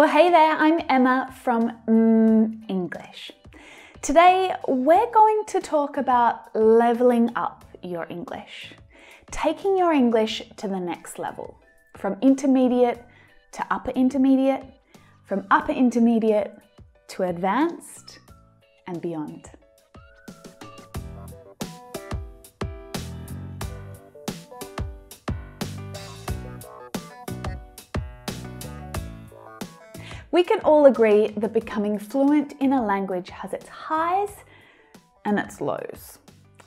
Well, hey there, I'm Emma from mm, English. Today, we're going to talk about leveling up your English, taking your English to the next level, from intermediate to upper intermediate, from upper intermediate to advanced and beyond. We can all agree that becoming fluent in a language has its highs and its lows.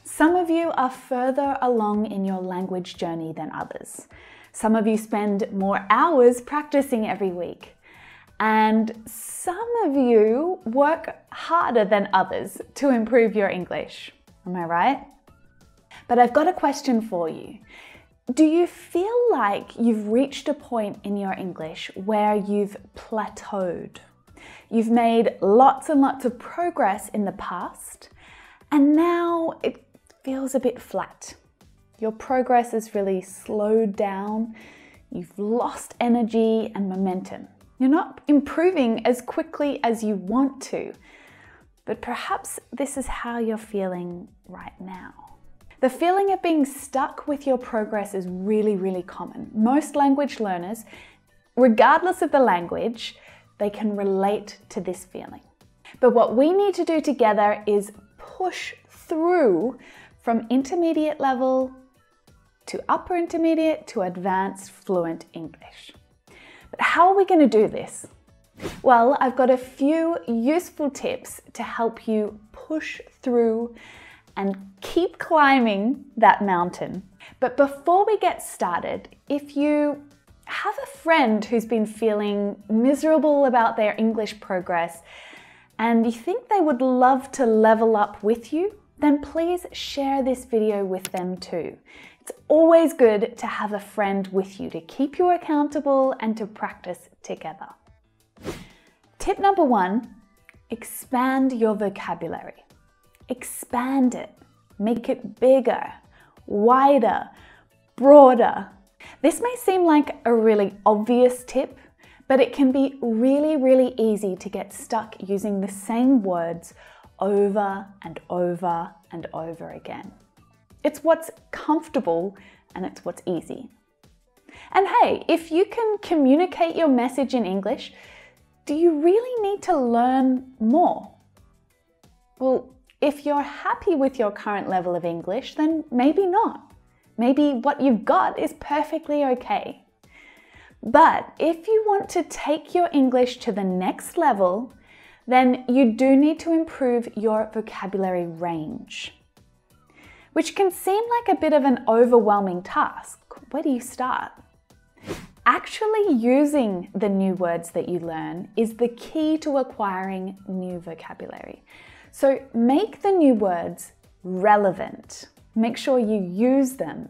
Some of you are further along in your language journey than others. Some of you spend more hours practicing every week. And some of you work harder than others to improve your English. Am I right? But I've got a question for you. Do you feel like you've reached a point in your English where you've plateaued? You've made lots and lots of progress in the past, and now it feels a bit flat. Your progress has really slowed down, you've lost energy and momentum. You're not improving as quickly as you want to, but perhaps this is how you're feeling right now. The feeling of being stuck with your progress is really, really common. Most language learners, regardless of the language, they can relate to this feeling. But what we need to do together is push through from intermediate level to upper intermediate to advanced fluent English. But how are we going to do this? Well, I've got a few useful tips to help you push through and keep climbing that mountain. But before we get started, if you have a friend who's been feeling miserable about their English progress and you think they would love to level up with you, then please share this video with them too. It's always good to have a friend with you to keep you accountable and to practice together. Tip number one, expand your vocabulary. Expand it, make it bigger, wider, broader. This may seem like a really obvious tip, but it can be really, really easy to get stuck using the same words over and over and over again. It's what's comfortable and it's what's easy. And hey, if you can communicate your message in English, do you really need to learn more? Well, if you're happy with your current level of English, then maybe not. Maybe what you've got is perfectly okay. But if you want to take your English to the next level, then you do need to improve your vocabulary range, which can seem like a bit of an overwhelming task. Where do you start? Actually using the new words that you learn is the key to acquiring new vocabulary. So make the new words relevant. Make sure you use them.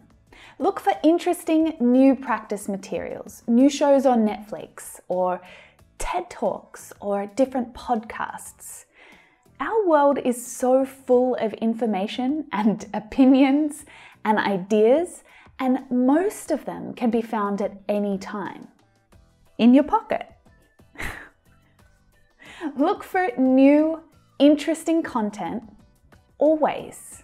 Look for interesting new practice materials, new shows on Netflix or TED Talks or different podcasts. Our world is so full of information and opinions and ideas, and most of them can be found at any time in your pocket. Look for new interesting content always.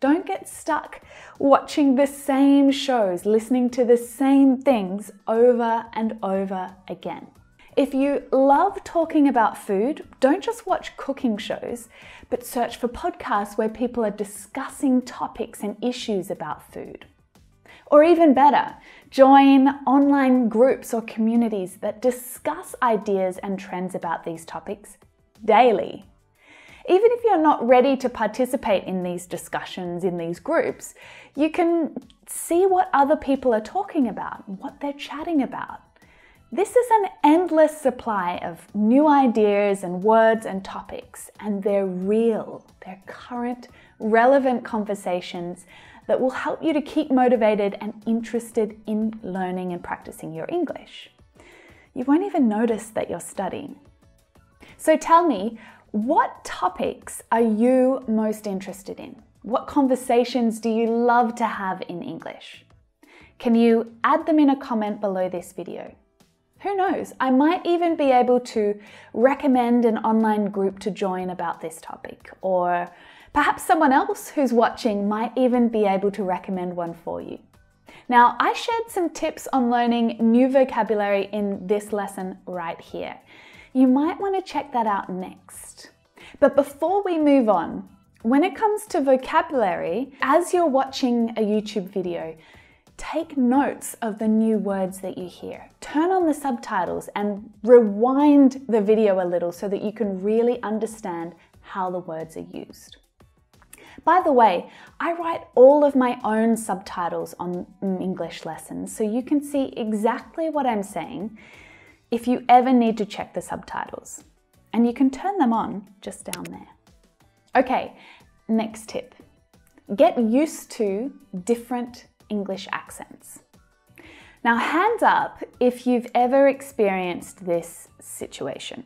Don't get stuck watching the same shows, listening to the same things over and over again. If you love talking about food, don't just watch cooking shows, but search for podcasts where people are discussing topics and issues about food. Or even better, join online groups or communities that discuss ideas and trends about these topics daily. Even if you're not ready to participate in these discussions, in these groups, you can see what other people are talking about, what they're chatting about. This is an endless supply of new ideas and words and topics, and they're real, they're current, relevant conversations that will help you to keep motivated and interested in learning and practicing your English. You won't even notice that you're studying. So tell me, what topics are you most interested in? What conversations do you love to have in English? Can you add them in a comment below this video? Who knows? I might even be able to recommend an online group to join about this topic, or perhaps someone else who's watching might even be able to recommend one for you. Now, I shared some tips on learning new vocabulary in this lesson right here. You might want to check that out next. But before we move on, when it comes to vocabulary, as you're watching a YouTube video, take notes of the new words that you hear. Turn on the subtitles and rewind the video a little so that you can really understand how the words are used. By the way, I write all of my own subtitles on mm, English lessons so you can see exactly what I'm saying if you ever need to check the subtitles. And you can turn them on just down there. Okay, next tip. Get used to different English accents. Now, hands up if you've ever experienced this situation.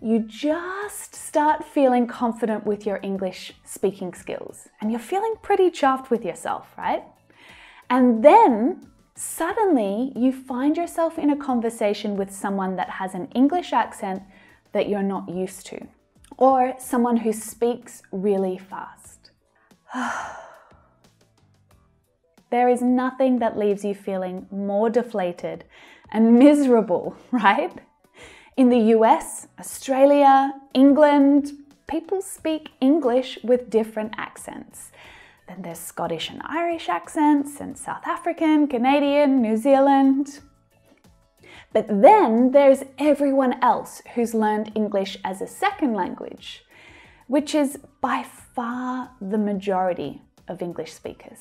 You just start feeling confident with your English speaking skills and you're feeling pretty chuffed with yourself, right? And then suddenly you find yourself in a conversation with someone that has an English accent that you're not used to, or someone who speaks really fast. There is nothing that leaves you feeling more deflated and miserable, right? In the US, Australia, England, people speak English with different accents. Then there's Scottish and Irish accents, and South African, Canadian, New Zealand. But then there's everyone else who's learned English as a second language, which is by far the majority of English speakers.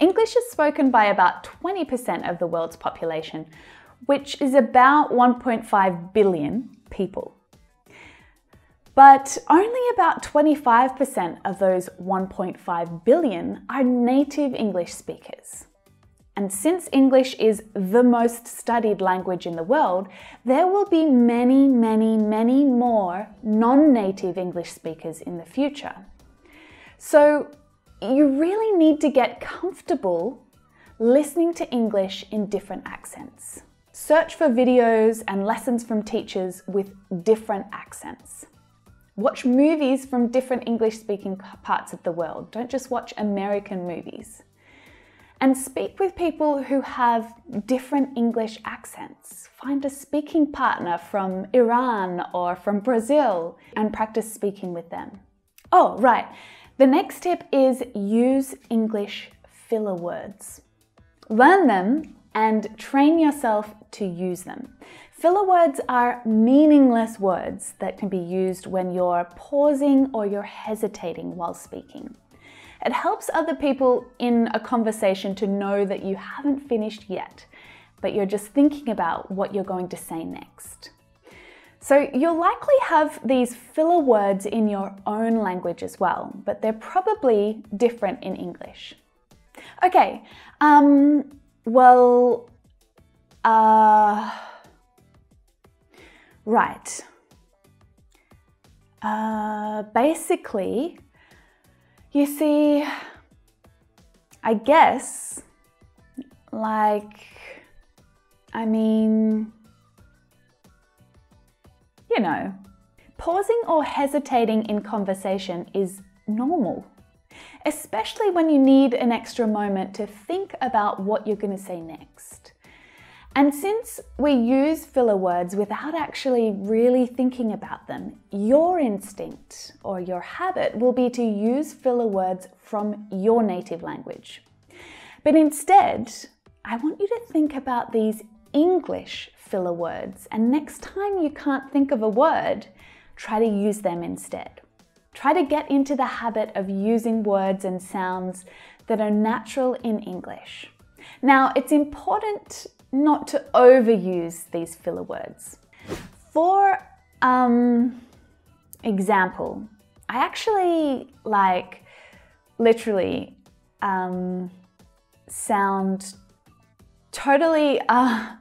English is spoken by about 20% of the world's population, which is about 1.5 billion people. But only about 25% of those 1.5 billion are native English speakers. And since English is the most studied language in the world, there will be many, many, many more non native English speakers in the future. So, you really need to get comfortable listening to English in different accents. Search for videos and lessons from teachers with different accents. Watch movies from different English speaking parts of the world. Don't just watch American movies. And speak with people who have different English accents. Find a speaking partner from Iran or from Brazil and practice speaking with them. Oh, right. The next tip is use English filler words. Learn them and train yourself to use them. Filler words are meaningless words that can be used when you're pausing or you're hesitating while speaking. It helps other people in a conversation to know that you haven't finished yet, but you're just thinking about what you're going to say next. So you'll likely have these filler words in your own language as well, but they're probably different in English. Okay, um, well, uh, right. Uh, basically, you see, I guess, like, I mean, you know, pausing or hesitating in conversation is normal, especially when you need an extra moment to think about what you're going to say next. And since we use filler words without actually really thinking about them, your instinct or your habit will be to use filler words from your native language. But instead, I want you to think about these English filler words, and next time you can't think of a word, try to use them instead. Try to get into the habit of using words and sounds that are natural in English. Now, it's important not to overuse these filler words. For um, example, I actually like literally um, sound totally uh,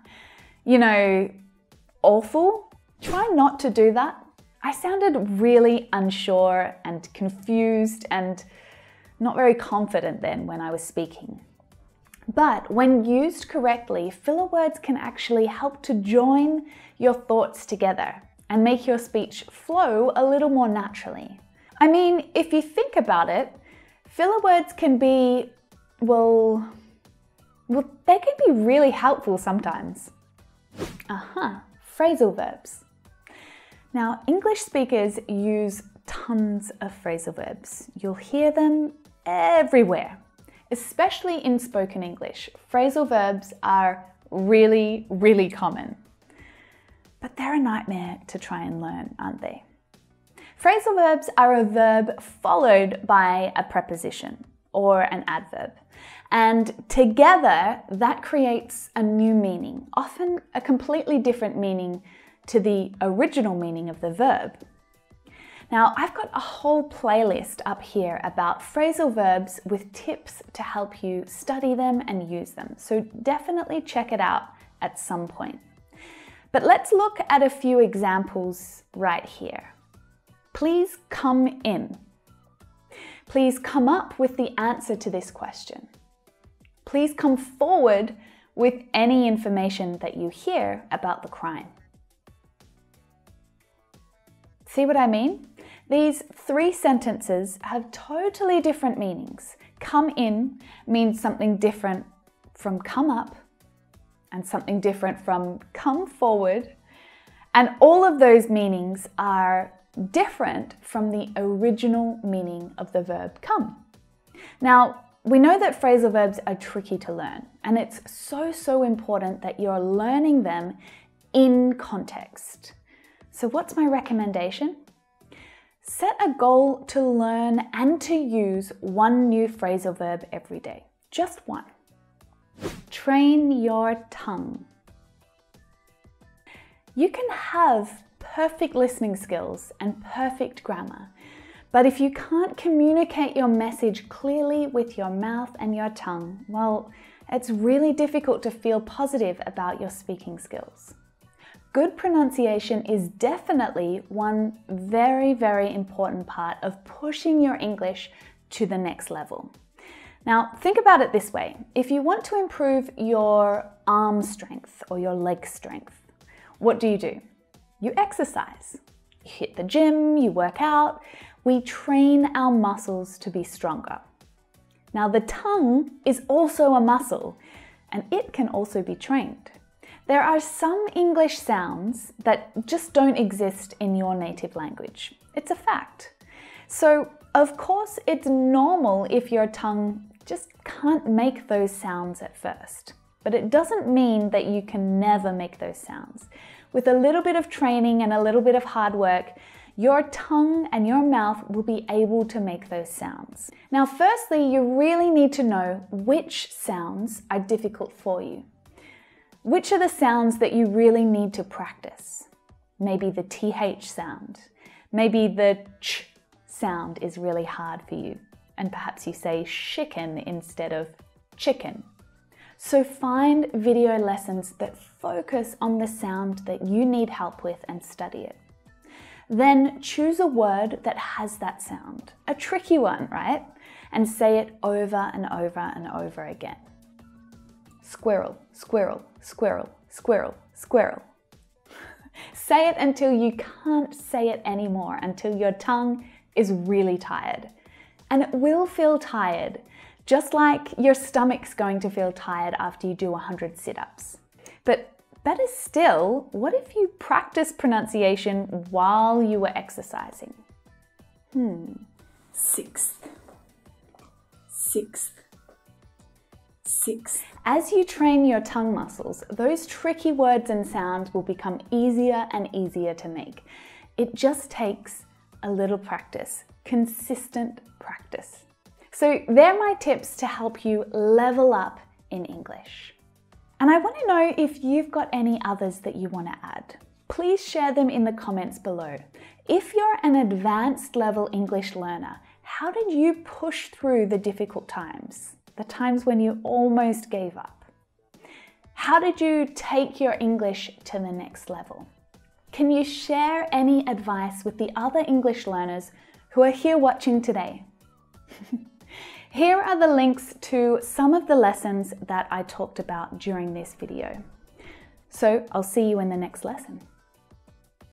you know, awful, try not to do that. I sounded really unsure and confused and not very confident then when I was speaking. But when used correctly, filler words can actually help to join your thoughts together and make your speech flow a little more naturally. I mean, if you think about it, filler words can be, well, well, they can be really helpful sometimes. Uh-huh, phrasal verbs. Now, English speakers use tons of phrasal verbs. You'll hear them everywhere, especially in spoken English. Phrasal verbs are really, really common. But they're a nightmare to try and learn, aren't they? Phrasal verbs are a verb followed by a preposition or an adverb. And together, that creates a new meaning, often a completely different meaning to the original meaning of the verb. Now, I've got a whole playlist up here about phrasal verbs with tips to help you study them and use them. So definitely check it out at some point. But let's look at a few examples right here. Please come in. Please come up with the answer to this question. Please come forward with any information that you hear about the crime. See what I mean? These three sentences have totally different meanings. Come in means something different from come up and something different from come forward. And all of those meanings are different from the original meaning of the verb come. Now, we know that phrasal verbs are tricky to learn, and it's so, so important that you're learning them in context. So, what's my recommendation? Set a goal to learn and to use one new phrasal verb every day. Just one. Train your tongue. You can have perfect listening skills and perfect grammar, but if you can't communicate your message clearly with your mouth and your tongue, well, it's really difficult to feel positive about your speaking skills. Good pronunciation is definitely one very, very important part of pushing your English to the next level. Now, think about it this way. If you want to improve your arm strength or your leg strength, what do you do? You exercise. You hit the gym, you work out. We train our muscles to be stronger. Now, the tongue is also a muscle and it can also be trained. There are some English sounds that just don't exist in your native language. It's a fact. So, of course, it's normal if your tongue just can't make those sounds at first. But it doesn't mean that you can never make those sounds. With a little bit of training and a little bit of hard work, your tongue and your mouth will be able to make those sounds. Now, firstly, you really need to know which sounds are difficult for you. Which are the sounds that you really need to practice? Maybe the TH sound. Maybe the ch sound is really hard for you. And perhaps you say chicken instead of chicken. So find video lessons that focus on the sound that you need help with and study it. Then choose a word that has that sound, a tricky one, right? And say it over and over and over again. Squirrel, squirrel, squirrel, squirrel, squirrel. say it until you can't say it anymore, until your tongue is really tired. And it will feel tired, just like your stomach's going to feel tired after you do 100 sit ups. But better still, what if you practice pronunciation while you were exercising? Hmm. Sixth. Sixth. Sixth. As you train your tongue muscles, those tricky words and sounds will become easier and easier to make. It just takes a little practice, consistent practice. So, they're my tips to help you level up in English. And I want to know if you've got any others that you want to add. Please share them in the comments below. If you're an advanced level English learner, how did you push through the difficult times? The times when you almost gave up? How did you take your English to the next level? Can you share any advice with the other English learners who are here watching today? Here are the links to some of the lessons that I talked about during this video. So I'll see you in the next lesson.